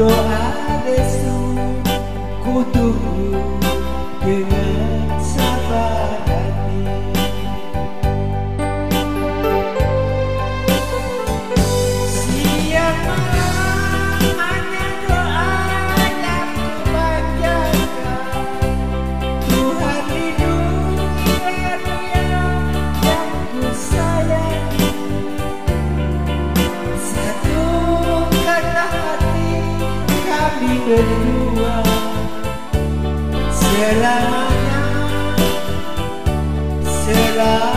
doa desu ku tunggu perturba será será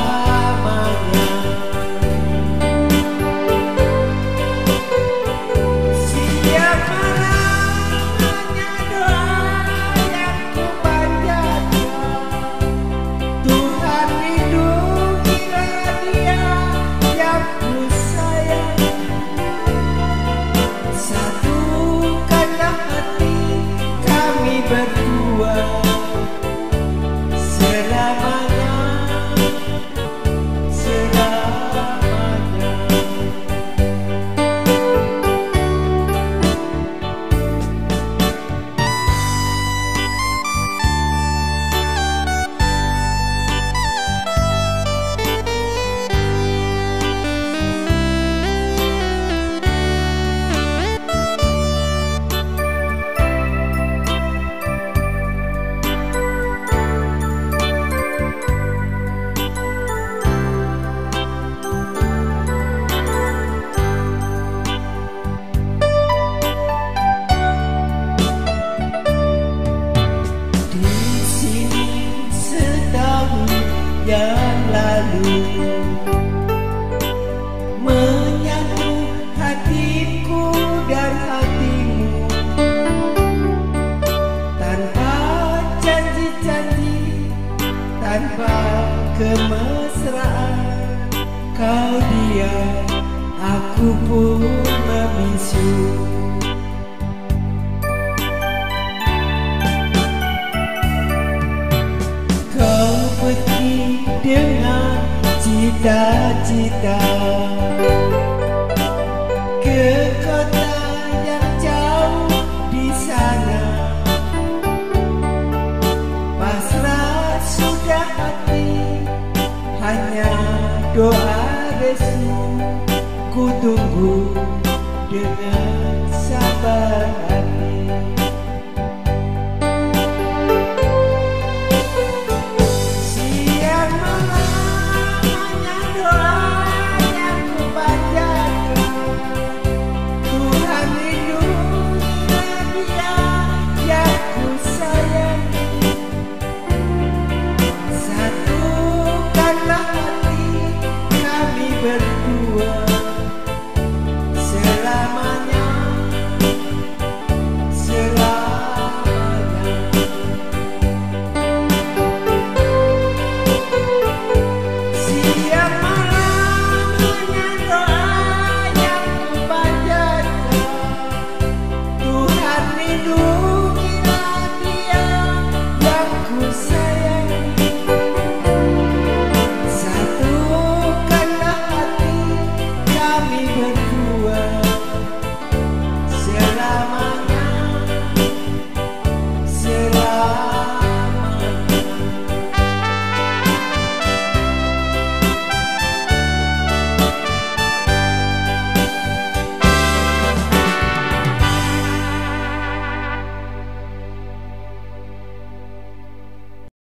hati tanpa kemesraan. Kau dia, aku pun memisu hati Hanya doa besmu Ku tunggu dengan sabar.